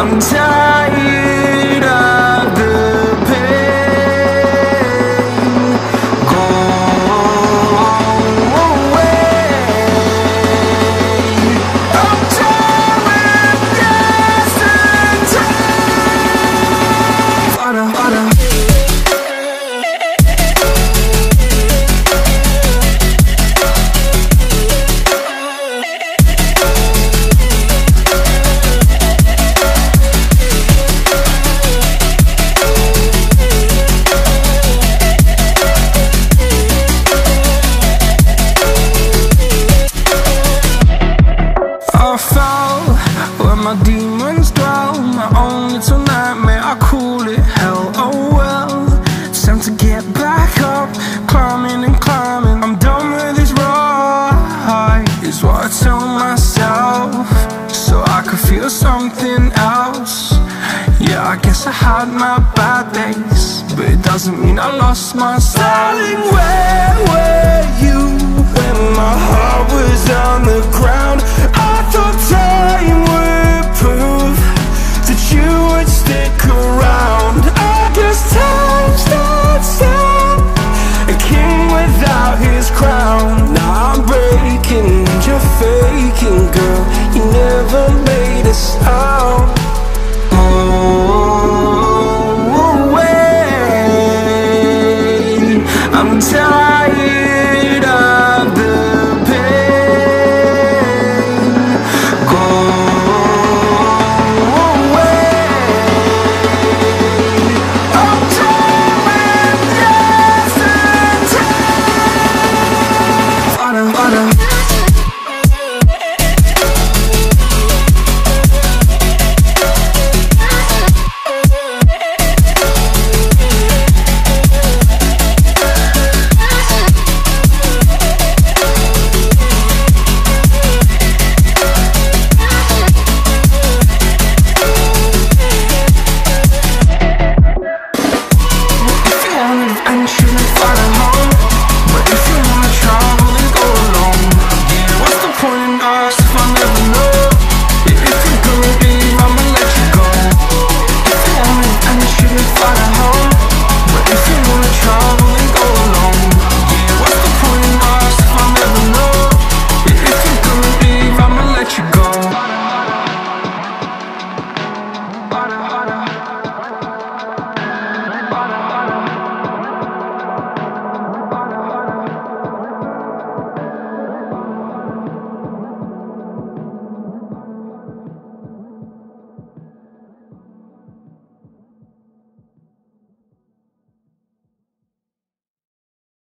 I'm tired my demons dwell My own little nightmare, I call it? Hell Oh well, it's time to get back up. Climbing and climbing, I'm done with this ride Is what I tell myself. So I could feel something else. Yeah, I guess I had my bad days But it doesn't mean I lost my style without his crown. Now I'm breaking, you're faking, girl. You never made a sound. Oh, oh, oh away. I'm tired